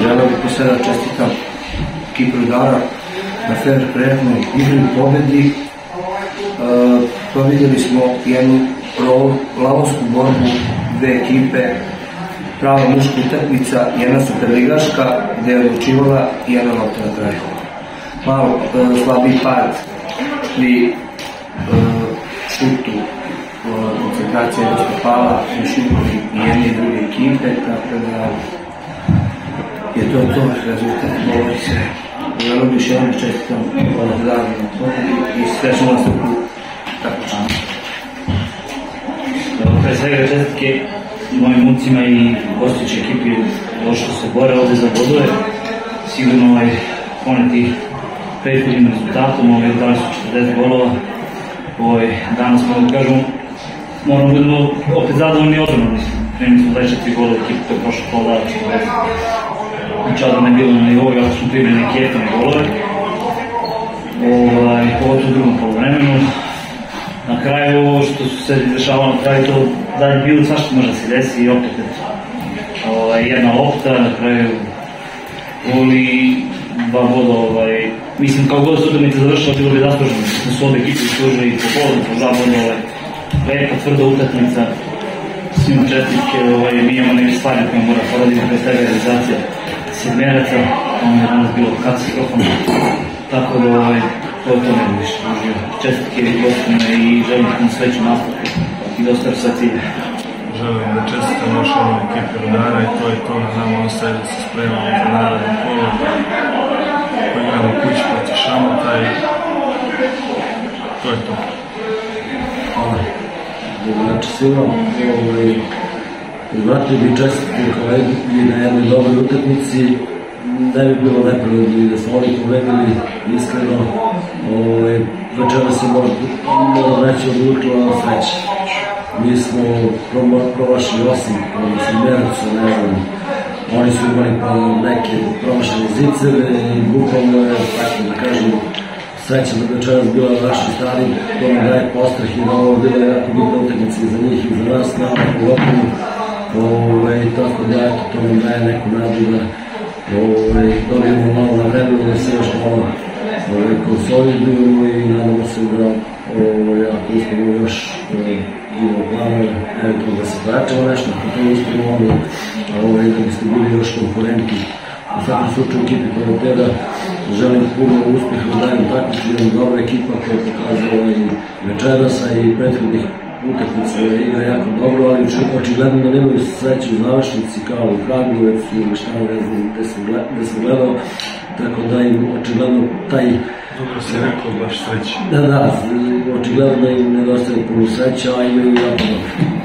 Želeo bih posle da čestitam ekipu Rudara na fair kretnoj igri i pobedi. E, to vidjeli smo jednu lavonsku borbu, dve ekipe, prava muška utakmica, jedna superligaška, gde je odlučivala jedna lopta na kraju. Malo e, slabiji pad pri e, šutu koncentracija je dosta u šutu i jedne i druge ekipe, tako da je to to rezultat govori se. Želeo bih još jednom čestitam ovaj dan na to i srećno nastupu tako čano. Pre svega čestitke mojim mucima i gostići ekipi došli se bore ovde za bodove. Sigurno ovaj, poneti prethodnim rezultatom, ovaj, dali su 40 golova. Ovaj, danas mogu da kažemo, moramo budemo opet zadovoljni odbrano, mislim. Primili smo 24 gola ekipa koja je prošla pol dana, znači da ne bilo na nivou, ali smo primili etane golove. Ovaj, pogotovo u drugom polovremenu. Na kraju, što su se dešavalo na kraju, to da je bilo svašta može da se desi i opet ovaj, jedna lopta, na kraju voli dva boda, ovaj, mislim kao god su utakmica završila, bilo bi zasluženo, da su obe ekipe služili po bodu, po dva boda, ovaj, lepa, tvrda utakmica, svima čestitke, ovaj, mi imamo neke stvari koje mora poraditi, pre svega realizacija sedmeraca, ono je danas bilo katastrofalno, tako da ovaj, to je to ne više. Čestitke gostima i želim vam sreću nastavku i ostvar sa cilje. Želim da čestitam još jednom ekipi Rudara i to je to na nama ostaje da se spremamo za naredno kolo. Poigramo kući proti Šamota i to je to. Hvala. Znači svima, ovaj, vratio bi čestitke kolegi na jednoj dobroj utakmici, ne bi bilo nepravedno da smo oni pobedili iskreno. Ovaj, večera se mora, mora reći odlučila sreća. Mi smo promašili osam, odnosno Meracu, ne znam, oni su imali pa neke promašene ziceve i bukvalno je, tako da kažem, sreća da večeras bila na našoj strani, to nam daje postrah i da ovo bila jako bitna utakmica i za njih i za nas, nama pogotovo. Ove, tako da, eto, to nam daje neku nadu da ovaj, dobijemo malo na vremenu da se još malo ovaj, konsolidujemo i nadamo se da ovaj, ako uspemo još ovaj, imamo planove, eventualno da se vraćamo nešto, ako to uspemo onda ovaj, da biste bili još konkurenti u svakom slučaju ekipi promotera želim puno uspeha dajem takmiču, imam dobra ekipa koja je pokazala i večerasa i prethodnih utakmica igra jako dobro, ali očigledno da nemaju sreće u završnici kao u Kragujevac ili šta ne znam gde sam, gde sam gledao, tako da im očigledno taj Dobro se rekao, baš sreće. Da, da, očigledno da im nedostaje puno sreća, a imaju jako dobro.